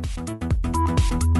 Música